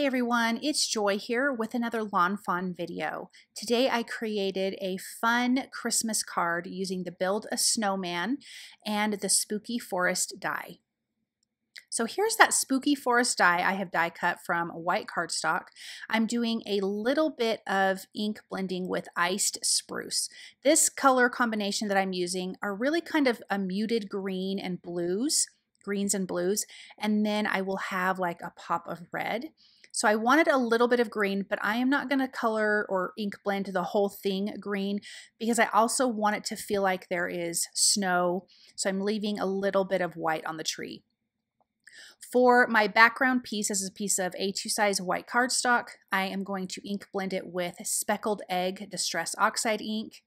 Hey everyone, it's Joy here with another Lawn Fawn video. Today I created a fun Christmas card using the Build a Snowman and the Spooky Forest die. So here's that Spooky Forest die I have die cut from white cardstock. I'm doing a little bit of ink blending with iced spruce. This color combination that I'm using are really kind of a muted green and blues greens and blues, and then I will have like a pop of red. So I wanted a little bit of green, but I am not going to color or ink blend the whole thing green because I also want it to feel like there is snow. So I'm leaving a little bit of white on the tree. For my background piece, this is a piece of A2 size white cardstock. I am going to ink blend it with Speckled Egg Distress Oxide ink.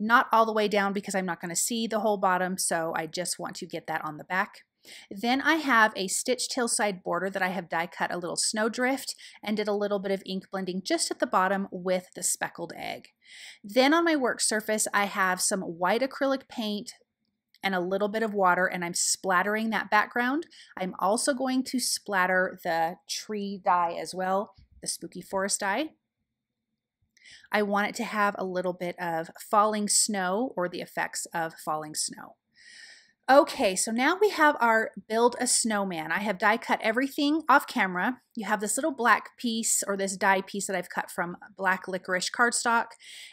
Not all the way down because I'm not going to see the whole bottom, so I just want to get that on the back. Then I have a stitched hillside border that I have die cut a little snowdrift and did a little bit of ink blending just at the bottom with the speckled egg. Then on my work surface, I have some white acrylic paint and a little bit of water and I'm splattering that background. I'm also going to splatter the tree die as well, the spooky forest die. I want it to have a little bit of falling snow or the effects of falling snow. Okay, so now we have our build a snowman. I have die cut everything off camera. You have this little black piece or this die piece that I've cut from black licorice cardstock,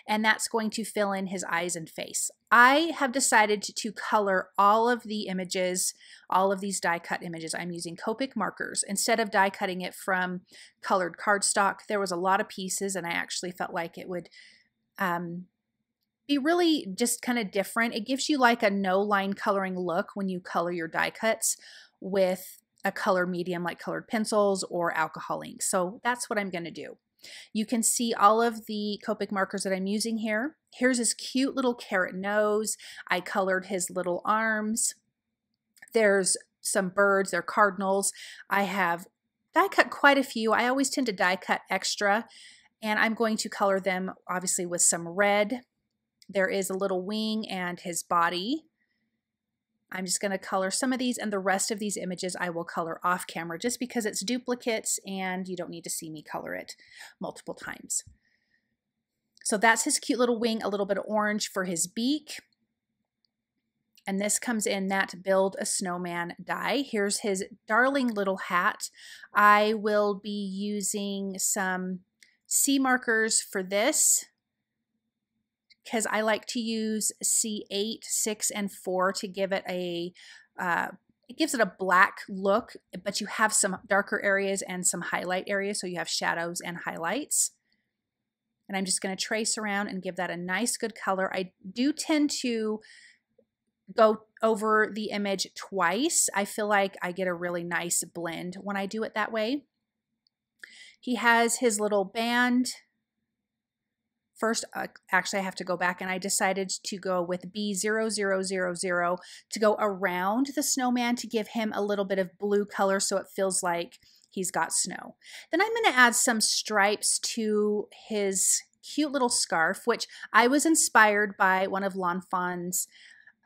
and that's going to fill in his eyes and face. I have decided to color all of the images, all of these die cut images. I'm using Copic markers. Instead of die cutting it from colored cardstock, there was a lot of pieces and I actually felt like it would um, be really just kind of different. It gives you like a no line coloring look when you color your die cuts with a color medium like colored pencils or alcohol ink. So that's what I'm going to do. You can see all of the Copic markers that I'm using here. Here's his cute little carrot nose. I colored his little arms. There's some birds, they're cardinals. I have die cut quite a few. I always tend to die cut extra and I'm going to color them obviously with some red there is a little wing and his body. I'm just going to color some of these and the rest of these images I will color off camera just because it's duplicates and you don't need to see me color it multiple times. So that's his cute little wing, a little bit of orange for his beak. And this comes in that Build a Snowman die. Here's his darling little hat. I will be using some C markers for this because I like to use C8, 6, and 4 to give it a uh, it gives it a black look, but you have some darker areas and some highlight areas, so you have shadows and highlights. And I'm just going to trace around and give that a nice good color. I do tend to go over the image twice. I feel like I get a really nice blend when I do it that way. He has his little band First, uh, actually, I have to go back and I decided to go with B0000 to go around the snowman to give him a little bit of blue color so it feels like he's got snow. Then I'm going to add some stripes to his cute little scarf, which I was inspired by one of Lawn Fawn's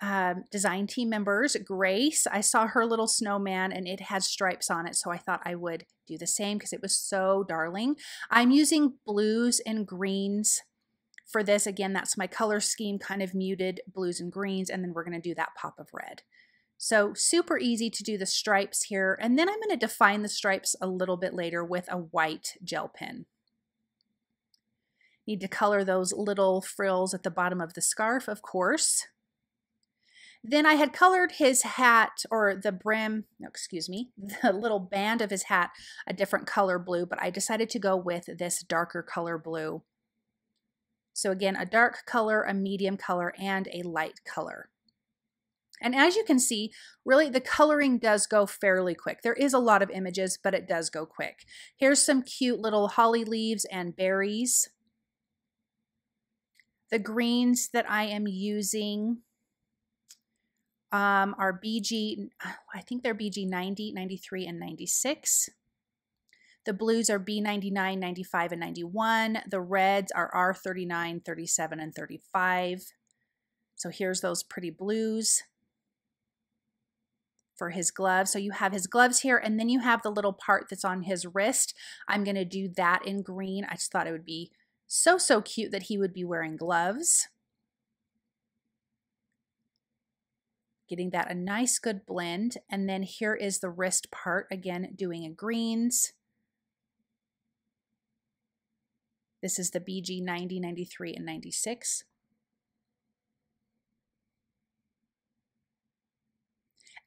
um, design team members, Grace. I saw her little snowman and it had stripes on it, so I thought I would do the same because it was so darling. I'm using blues and greens for this, again, that's my color scheme, kind of muted blues and greens, and then we're going to do that pop of red. So super easy to do the stripes here, and then I'm going to define the stripes a little bit later with a white gel pen. Need to color those little frills at the bottom of the scarf, of course. Then I had colored his hat or the brim, no, excuse me, the little band of his hat a different color blue, but I decided to go with this darker color blue so again, a dark color, a medium color, and a light color. And as you can see, really the coloring does go fairly quick. There is a lot of images, but it does go quick. Here's some cute little holly leaves and berries. The greens that I am using um, are BG, I think they're BG 90, 93, and 96. The blues are B99, 95, and 91. The reds are R39, 37, and 35. So here's those pretty blues. for his gloves. So you have his gloves here, and then you have the little part that's on his wrist. I'm going to do that in green. I just thought it would be so, so cute that he would be wearing gloves. Getting that a nice good blend. And then here is the wrist part, again, doing in greens. This is the BG 90, 93, and 96.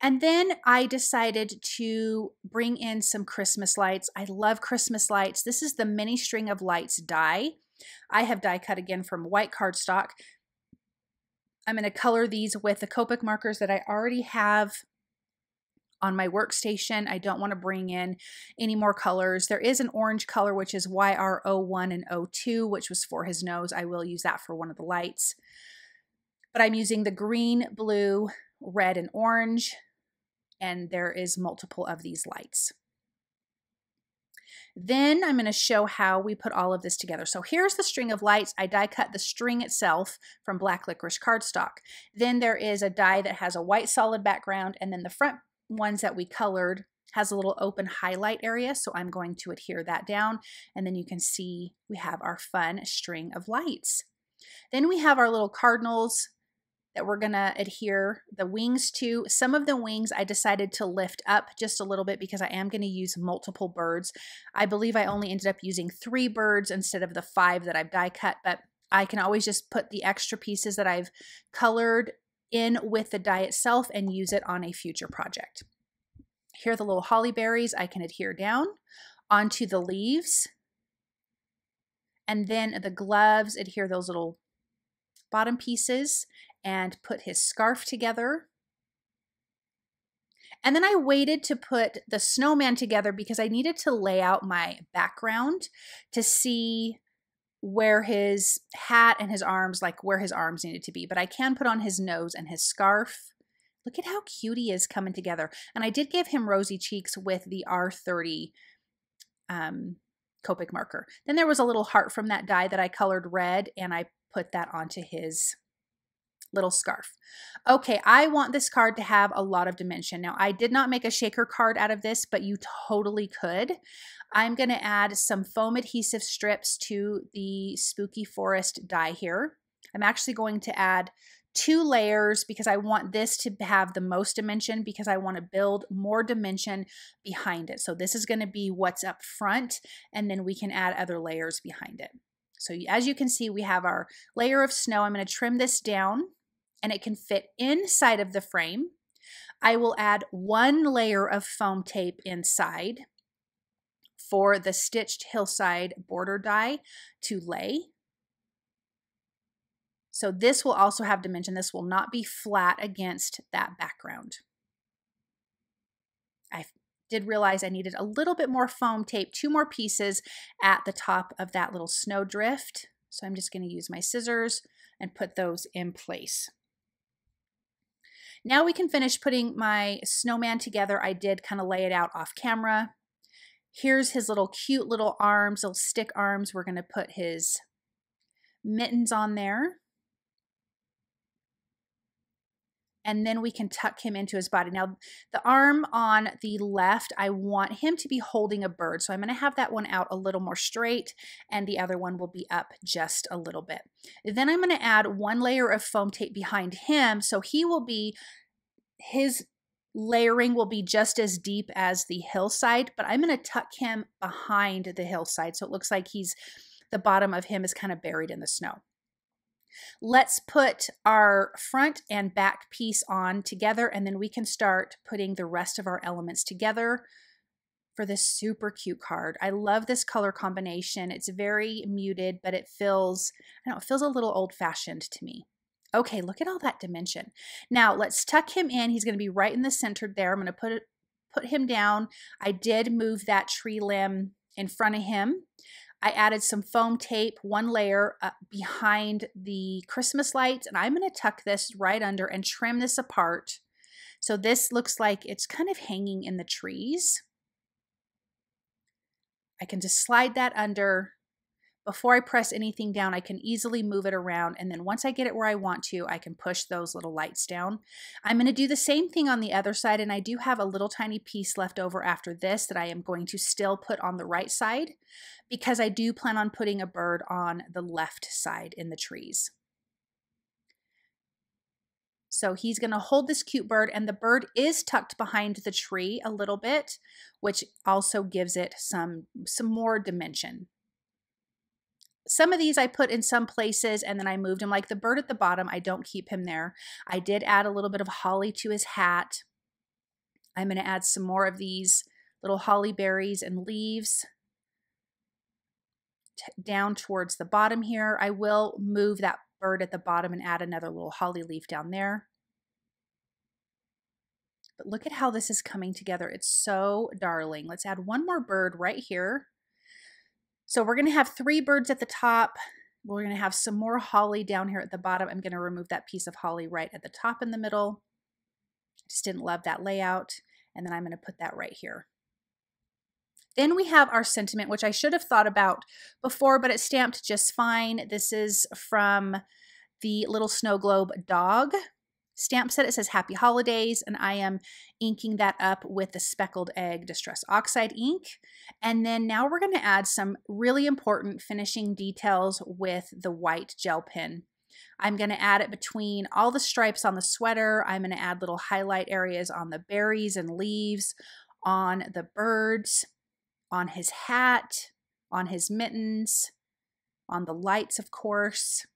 And then I decided to bring in some Christmas lights. I love Christmas lights. This is the mini string of lights die. I have die cut again from white cardstock. I'm going to color these with the Copic markers that I already have on my workstation. I don't want to bring in any more colors. There is an orange color, which is YR01 and 02, which was for his nose. I will use that for one of the lights. But I'm using the green, blue, red, and orange and there is multiple of these lights. Then I'm going to show how we put all of this together. So here's the string of lights. I die cut the string itself from black licorice cardstock. Then there is a die that has a white solid background and then the front ones that we colored has a little open highlight area. So I'm going to adhere that down and then you can see we have our fun string of lights. Then we have our little cardinals that we're to adhere the wings to. Some of the wings I decided to lift up just a little bit because I am to use multiple birds. I believe I only ended up using three birds instead of the five that I've die cut, but I can always just put the extra pieces that I've colored in with the die itself and use it on a future project. Here are the little holly berries I can adhere down onto the leaves. And then the gloves adhere those little bottom pieces and put his scarf together. And then I waited to put the snowman together because I needed to lay out my background to see where his hat and his arms, like where his arms needed to be. But I can put on his nose and his scarf. Look at how cute he is coming together. And I did give him rosy cheeks with the R30 um, Copic marker. Then there was a little heart from that die that I colored red and I put that onto his little scarf. Okay, I want this card to have a lot of dimension. Now, I did not make a shaker card out of this, but you totally could. I'm going to add some foam adhesive strips to the Spooky Forest die here. I'm actually going to add two layers because I want this to have the most dimension because I want to build more dimension behind it. So this is going to be what's up front and then we can add other layers behind it. So as you can see, we have our layer of snow. I'm going to trim this down and it can fit inside of the frame. I will add one layer of foam tape inside for the stitched hillside border die to lay. So this will also have dimension. This will not be flat against that background. I did realize I needed a little bit more foam tape, two more pieces at the top of that little snow drift. So I'm just going to use my scissors and put those in place. Now we can finish putting my snowman together. I did kind of lay it out off camera. Here's his little cute little arms, little stick arms. We're going to put his mittens on there. And then we can tuck him into his body. Now, the arm on the left, I want him to be holding a bird. So I'm going to have that one out a little more straight and the other one will be up just a little bit. Then I'm going to add one layer of foam tape behind him. So he will be, his layering will be just as deep as the hillside, but I'm going to tuck him behind the hillside. So it looks like he's, the bottom of him is kind of buried in the snow. Let's put our front and back piece on together and then we can start putting the rest of our elements together for this super cute card. I love this color combination. It's very muted, but it feels, I don't know, it feels a little old fashioned to me. Okay, look at all that dimension. Now let's tuck him in. He's gonna be right in the center there. I'm gonna put it, put him down. I did move that tree limb in front of him. I added some foam tape, one layer uh, behind the Christmas lights, and I'm going to tuck this right under and trim this apart. So this looks like it's kind of hanging in the trees. I can just slide that under, before I press anything down, I can easily move it around. And then once I get it where I want to, I can push those little lights down. I'm going to do the same thing on the other side. And I do have a little tiny piece left over after this that I am going to still put on the right side because I do plan on putting a bird on the left side in the trees. So he's going to hold this cute bird and the bird is tucked behind the tree a little bit, which also gives it some, some more dimension. Some of these I put in some places and then I moved him like the bird at the bottom. I don't keep him there. I did add a little bit of holly to his hat. I'm going to add some more of these little holly berries and leaves down towards the bottom here. I will move that bird at the bottom and add another little holly leaf down there. But look at how this is coming together. It's so darling. Let's add one more bird right here. So we're going to have three birds at the top. We're going to have some more holly down here at the bottom. I'm going to remove that piece of holly right at the top in the middle. Just didn't love that layout. And then I'm going to put that right here. Then we have our sentiment, which I should have thought about before, but it's stamped just fine. This is from the Little Snow Globe dog stamp set. It says Happy Holidays, and I am inking that up with the Speckled Egg Distress Oxide ink. And then now we're going to add some really important finishing details with the white gel pen. I'm going to add it between all the stripes on the sweater. I'm going to add little highlight areas on the berries and leaves, on the birds, on his hat, on his mittens, on the lights, of course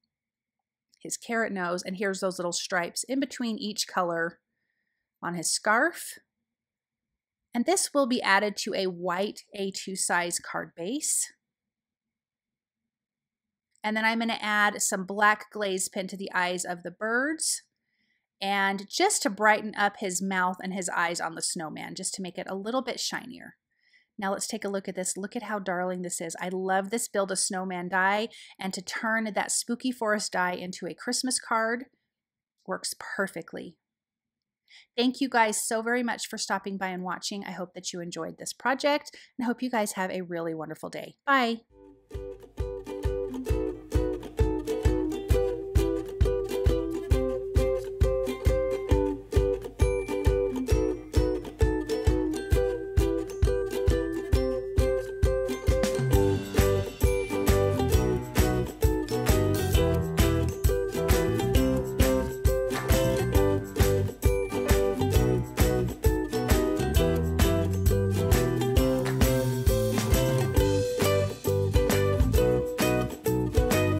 his carrot nose, and here's those little stripes in between each color on his scarf. And this will be added to a white A2 size card base. And then I'm going to add some black glaze pen to the eyes of the birds. And just to brighten up his mouth and his eyes on the snowman, just to make it a little bit shinier. Now let's take a look at this. Look at how darling this is. I love this Build a Snowman die and to turn that Spooky Forest die into a Christmas card works perfectly. Thank you guys so very much for stopping by and watching. I hope that you enjoyed this project and I hope you guys have a really wonderful day. Bye.